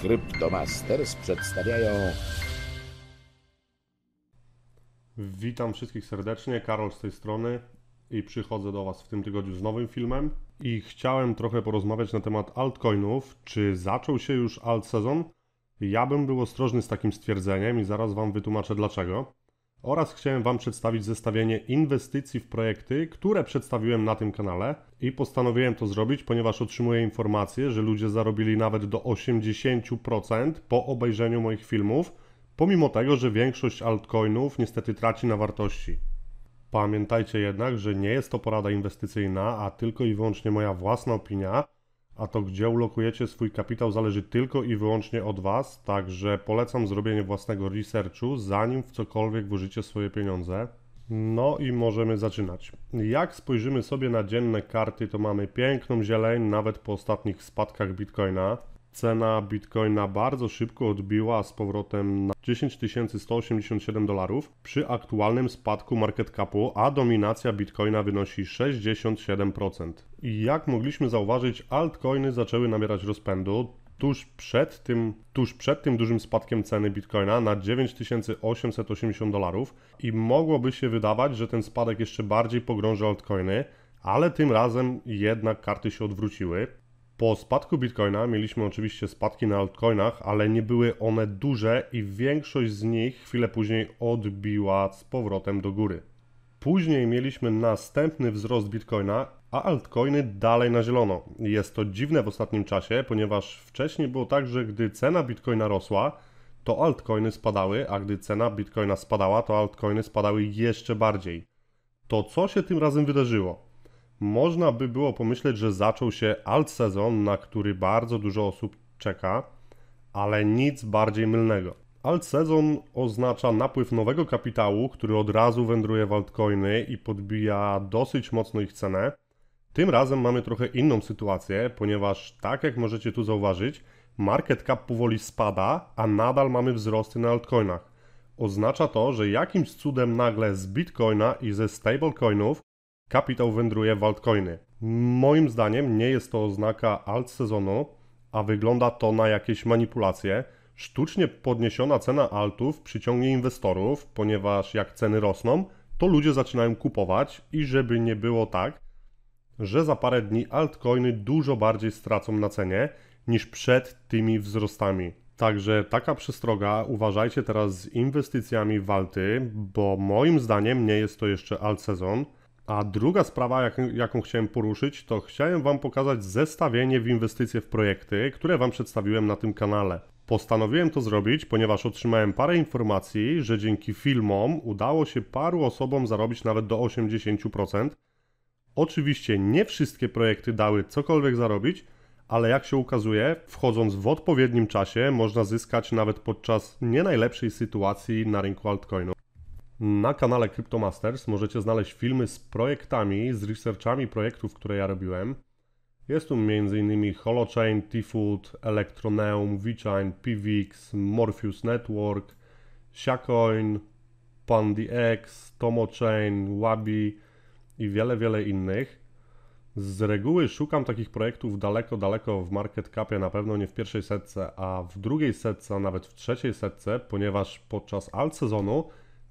Cryptomasters przedstawiają Witam wszystkich serdecznie, Karol z tej strony i przychodzę do Was w tym tygodniu z nowym filmem i chciałem trochę porozmawiać na temat altcoinów. Czy zaczął się już alt sezon? Ja bym był ostrożny z takim stwierdzeniem i zaraz Wam wytłumaczę dlaczego. Oraz chciałem Wam przedstawić zestawienie inwestycji w projekty, które przedstawiłem na tym kanale i postanowiłem to zrobić, ponieważ otrzymuję informację, że ludzie zarobili nawet do 80% po obejrzeniu moich filmów, pomimo tego, że większość altcoinów niestety traci na wartości. Pamiętajcie jednak, że nie jest to porada inwestycyjna, a tylko i wyłącznie moja własna opinia, a to gdzie ulokujecie swój kapitał zależy tylko i wyłącznie od Was, także polecam zrobienie własnego researchu, zanim w cokolwiek włożycie swoje pieniądze. No i możemy zaczynać. Jak spojrzymy sobie na dzienne karty, to mamy piękną zieleń, nawet po ostatnich spadkach Bitcoina. Cena Bitcoina bardzo szybko odbiła z powrotem na 10 187 dolarów przy aktualnym spadku market capu, a dominacja Bitcoina wynosi 67%. I jak mogliśmy zauważyć, altcoiny zaczęły nabierać rozpędu tuż przed tym, tuż przed tym dużym spadkiem ceny Bitcoina na 9880 dolarów i mogłoby się wydawać, że ten spadek jeszcze bardziej pogrąży altcoiny, ale tym razem jednak karty się odwróciły. Po spadku Bitcoina mieliśmy oczywiście spadki na altcoinach, ale nie były one duże i większość z nich chwilę później odbiła z powrotem do góry. Później mieliśmy następny wzrost Bitcoina, a altcoiny dalej na zielono. Jest to dziwne w ostatnim czasie, ponieważ wcześniej było tak, że gdy cena Bitcoina rosła, to altcoiny spadały, a gdy cena Bitcoina spadała, to altcoiny spadały jeszcze bardziej. To co się tym razem wydarzyło? Można by było pomyśleć, że zaczął się alt sezon, na który bardzo dużo osób czeka, ale nic bardziej mylnego. Alt sezon oznacza napływ nowego kapitału, który od razu wędruje w altcoiny i podbija dosyć mocno ich cenę. Tym razem mamy trochę inną sytuację, ponieważ tak jak możecie tu zauważyć, market cap powoli spada, a nadal mamy wzrosty na altcoinach. Oznacza to, że jakimś cudem nagle z Bitcoina i ze stablecoinów kapitał wędruje w altcoiny. Moim zdaniem nie jest to oznaka alt sezonu, a wygląda to na jakieś manipulacje. Sztucznie podniesiona cena altów przyciągnie inwestorów, ponieważ jak ceny rosną, to ludzie zaczynają kupować i żeby nie było tak, że za parę dni altcoiny dużo bardziej stracą na cenie niż przed tymi wzrostami. Także taka przestroga, uważajcie teraz z inwestycjami w alty, bo moim zdaniem nie jest to jeszcze alt sezon. A druga sprawa, jak, jaką chciałem poruszyć, to chciałem Wam pokazać zestawienie w inwestycje w projekty, które Wam przedstawiłem na tym kanale. Postanowiłem to zrobić, ponieważ otrzymałem parę informacji, że dzięki filmom udało się paru osobom zarobić nawet do 80%. Oczywiście nie wszystkie projekty dały cokolwiek zarobić, ale jak się ukazuje, wchodząc w odpowiednim czasie, można zyskać nawet podczas nie najlepszej sytuacji na rynku altcoinów. Na kanale Cryptomasters możecie znaleźć filmy z projektami, z researchami projektów, które ja robiłem. Jest tu m.in. Holochain, T-Food, Electroneum, VeChain, PVX, Morpheus Network, Shacoin, PandyX, TomoChain, Wabi i wiele, wiele innych. Z reguły szukam takich projektów daleko, daleko w market capie, na pewno nie w pierwszej setce, a w drugiej setce, a nawet w trzeciej setce, ponieważ podczas alt sezonu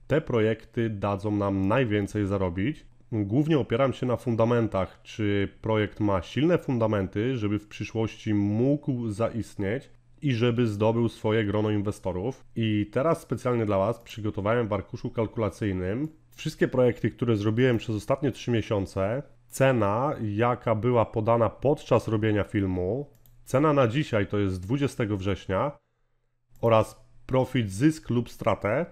te projekty dadzą nam najwięcej zarobić. Głównie opieram się na fundamentach, czy projekt ma silne fundamenty, żeby w przyszłości mógł zaistnieć i żeby zdobył swoje grono inwestorów. I teraz specjalnie dla Was przygotowałem w arkuszu kalkulacyjnym wszystkie projekty, które zrobiłem przez ostatnie 3 miesiące, cena, jaka była podana podczas robienia filmu, cena na dzisiaj to jest 20 września oraz profit, zysk lub stratę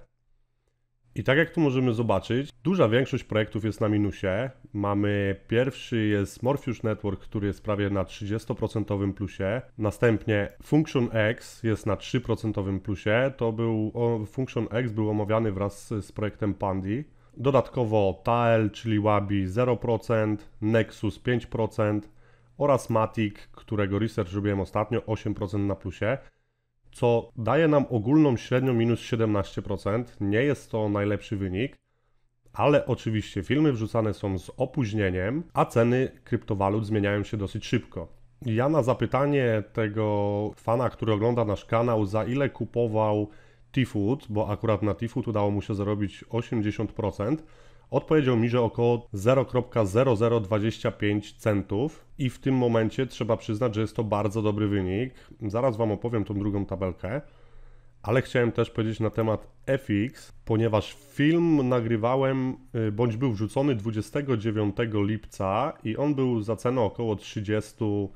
i tak jak tu możemy zobaczyć, duża większość projektów jest na minusie. Mamy pierwszy jest Morpheus Network, który jest prawie na 30% plusie. Następnie Function X jest na 3% plusie. To był Function X był omawiany wraz z projektem Pandy. Dodatkowo TAL, czyli Wabi 0%, Nexus 5% oraz Matic, którego research robiłem ostatnio 8% na plusie co daje nam ogólną średnią minus 17%. Nie jest to najlepszy wynik, ale oczywiście filmy wrzucane są z opóźnieniem, a ceny kryptowalut zmieniają się dosyć szybko. Ja na zapytanie tego fana, który ogląda nasz kanał, za ile kupował T-Food, bo akurat na T-Food udało mu się zarobić 80%, odpowiedział mi, że około 0,0025 centów i w tym momencie trzeba przyznać, że jest to bardzo dobry wynik. Zaraz Wam opowiem tą drugą tabelkę, ale chciałem też powiedzieć na temat FX, ponieważ film nagrywałem, y, bądź był wrzucony 29 lipca i on był za cenę około 30 e,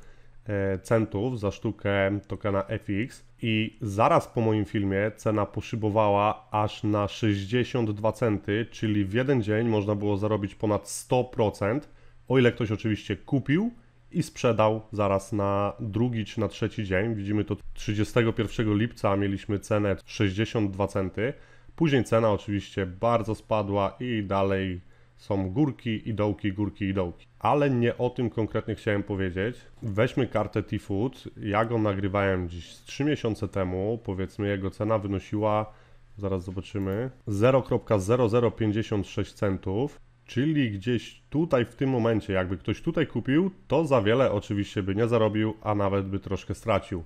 centów za sztukę tokena FX i zaraz po moim filmie cena poszybowała aż na 62 centy, czyli w jeden dzień można było zarobić ponad 100%, o ile ktoś oczywiście kupił i sprzedał zaraz na drugi czy na trzeci dzień. Widzimy to 31 lipca mieliśmy cenę 62 centy. Później cena oczywiście bardzo spadła i dalej są górki i dołki, górki i dołki. Ale nie o tym konkretnie chciałem powiedzieć. Weźmy kartę T-Food. Ja go nagrywałem dziś 3 miesiące temu. Powiedzmy, jego cena wynosiła, zaraz zobaczymy, 0,0056 centów. Czyli gdzieś tutaj w tym momencie, jakby ktoś tutaj kupił, to za wiele oczywiście by nie zarobił, a nawet by troszkę stracił.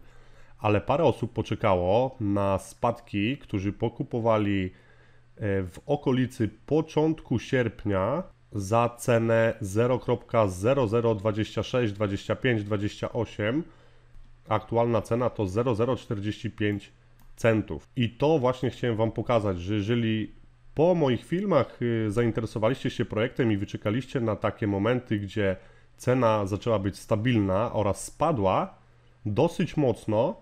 Ale parę osób poczekało na spadki, którzy pokupowali w okolicy początku sierpnia za cenę 0.0026, 25, 28. Aktualna cena to 0,045 centów. I to właśnie chciałem Wam pokazać, że jeżeli po moich filmach y, zainteresowaliście się projektem i wyczekaliście na takie momenty, gdzie cena zaczęła być stabilna oraz spadła dosyć mocno,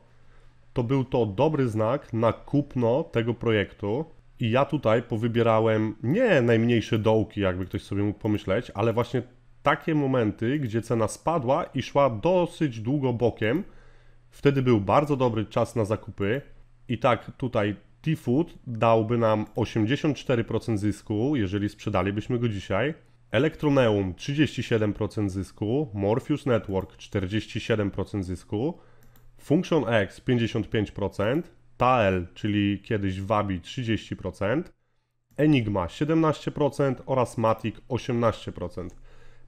to był to dobry znak na kupno tego projektu. I ja tutaj powybierałem nie najmniejsze dołki, jakby ktoś sobie mógł pomyśleć, ale właśnie takie momenty, gdzie cena spadła i szła dosyć długo bokiem. Wtedy był bardzo dobry czas na zakupy. I tak tutaj T-Food dałby nam 84% zysku, jeżeli sprzedalibyśmy go dzisiaj. Elektroneum 37% zysku, Morpheus Network 47% zysku, Function X 55%, Tael, czyli kiedyś Wabi 30%, Enigma 17% oraz Matic 18%.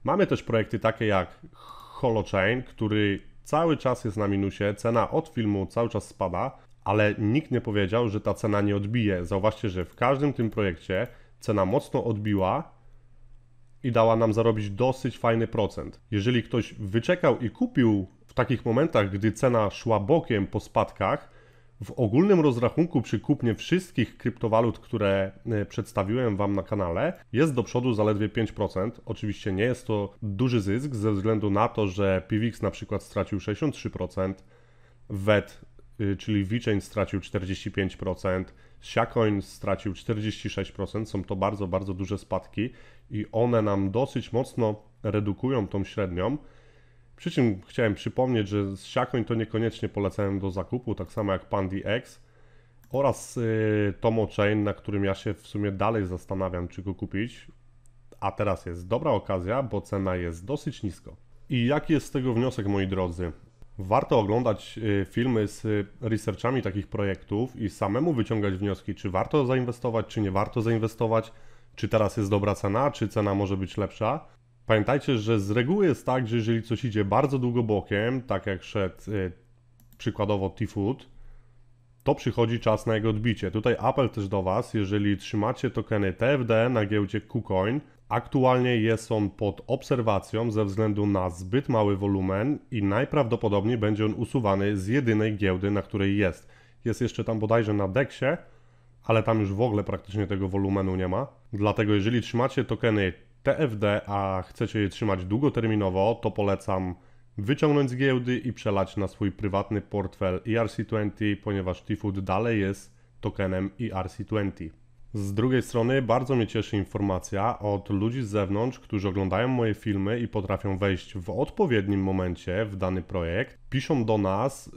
Mamy też projekty takie jak Holochain, który cały czas jest na minusie, cena od filmu cały czas spada, ale nikt nie powiedział, że ta cena nie odbije. Zauważcie, że w każdym tym projekcie cena mocno odbiła i dała nam zarobić dosyć fajny procent. Jeżeli ktoś wyczekał i kupił w takich momentach, gdy cena szła bokiem po spadkach, w ogólnym rozrachunku przy kupnie wszystkich kryptowalut, które e, przedstawiłem Wam na kanale, jest do przodu zaledwie 5%. Oczywiście nie jest to duży zysk ze względu na to, że PIVX na przykład stracił 63%, VET, y, czyli VeChain stracił 45%, Siacoin stracił 46%. Są to bardzo, bardzo duże spadki i one nam dosyć mocno redukują tą średnią. Przy czym chciałem przypomnieć, że z Siakoń to niekoniecznie polecałem do zakupu, tak samo jak Pandy X oraz y, Tomo Chain, na którym ja się w sumie dalej zastanawiam, czy go kupić. A teraz jest dobra okazja, bo cena jest dosyć nisko. I jaki jest z tego wniosek, moi drodzy? Warto oglądać y, filmy z researchami takich projektów i samemu wyciągać wnioski, czy warto zainwestować, czy nie warto zainwestować, czy teraz jest dobra cena, czy cena może być lepsza. Pamiętajcie, że z reguły jest tak, że jeżeli coś idzie bardzo długo bokiem, tak jak szedł y, przykładowo T-Food, to przychodzi czas na jego odbicie. Tutaj apel też do Was, jeżeli trzymacie tokeny TFD na giełdzie KuCoin, aktualnie jest on pod obserwacją ze względu na zbyt mały wolumen i najprawdopodobniej będzie on usuwany z jedynej giełdy, na której jest. Jest jeszcze tam bodajże na Dexie, ale tam już w ogóle praktycznie tego wolumenu nie ma. Dlatego jeżeli trzymacie tokeny TFD, a chcecie je trzymać długoterminowo, to polecam wyciągnąć z giełdy i przelać na swój prywatny portfel ERC20, ponieważ T-Food dalej jest tokenem ERC20. Z drugiej strony bardzo mnie cieszy informacja od ludzi z zewnątrz, którzy oglądają moje filmy i potrafią wejść w odpowiednim momencie w dany projekt. Piszą do nas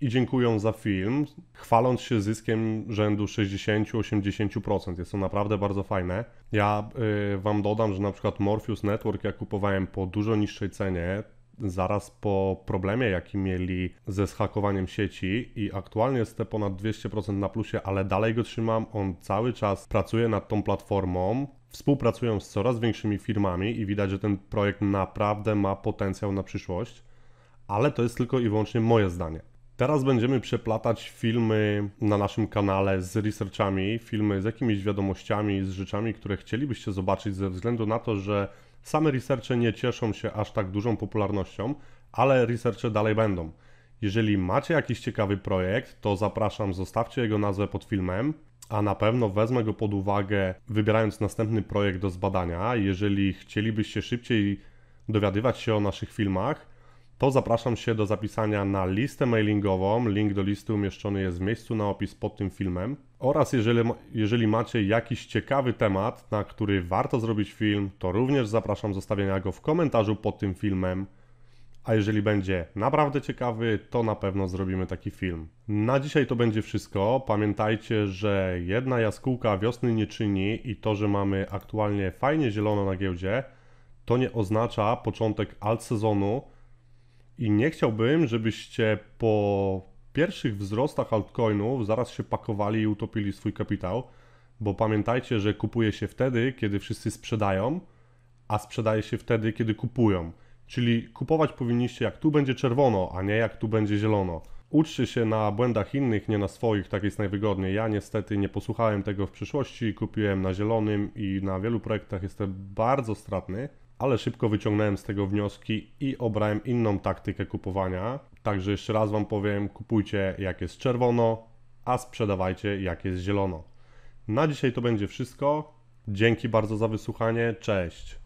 i dziękują za film, chwaląc się zyskiem rzędu 60-80%. Jest to naprawdę bardzo fajne. Ja y, Wam dodam, że na przykład Morpheus Network ja kupowałem po dużo niższej cenie, zaraz po problemie, jaki mieli ze schakowaniem sieci i aktualnie jest te ponad 200% na plusie, ale dalej go trzymam. On cały czas pracuje nad tą platformą. Współpracują z coraz większymi firmami i widać, że ten projekt naprawdę ma potencjał na przyszłość ale to jest tylko i wyłącznie moje zdanie. Teraz będziemy przeplatać filmy na naszym kanale z researchami, filmy z jakimiś wiadomościami, z rzeczami, które chcielibyście zobaczyć ze względu na to, że same researche nie cieszą się aż tak dużą popularnością, ale researche dalej będą. Jeżeli macie jakiś ciekawy projekt, to zapraszam, zostawcie jego nazwę pod filmem, a na pewno wezmę go pod uwagę, wybierając następny projekt do zbadania. Jeżeli chcielibyście szybciej dowiadywać się o naszych filmach, to zapraszam się do zapisania na listę mailingową. Link do listy umieszczony jest w miejscu na opis pod tym filmem. Oraz jeżeli, jeżeli macie jakiś ciekawy temat, na który warto zrobić film, to również zapraszam zostawienia go w komentarzu pod tym filmem. A jeżeli będzie naprawdę ciekawy, to na pewno zrobimy taki film. Na dzisiaj to będzie wszystko. Pamiętajcie, że jedna jaskółka wiosny nie czyni i to, że mamy aktualnie fajnie zielono na giełdzie, to nie oznacza początek alt sezonu i nie chciałbym, żebyście po pierwszych wzrostach altcoinów zaraz się pakowali i utopili swój kapitał, bo pamiętajcie, że kupuje się wtedy, kiedy wszyscy sprzedają, a sprzedaje się wtedy, kiedy kupują. Czyli kupować powinniście jak tu będzie czerwono, a nie jak tu będzie zielono. Uczcie się na błędach innych, nie na swoich, tak jest najwygodniej. Ja niestety nie posłuchałem tego w przyszłości, kupiłem na zielonym i na wielu projektach jestem bardzo stratny, ale szybko wyciągnąłem z tego wnioski i obrałem inną taktykę kupowania. Także jeszcze raz Wam powiem, kupujcie jak jest czerwono, a sprzedawajcie jak jest zielono. Na dzisiaj to będzie wszystko. Dzięki bardzo za wysłuchanie. Cześć.